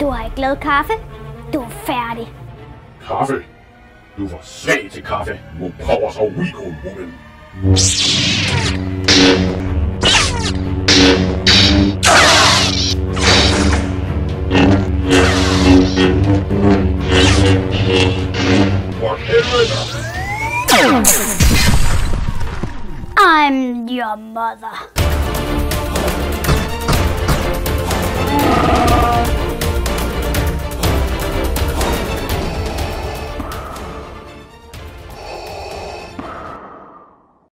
Du har ikke lavet kaffe. Du er færdig. Kaffe. Du var svag til kaffe. More powers are weak, woman. I'm your mother.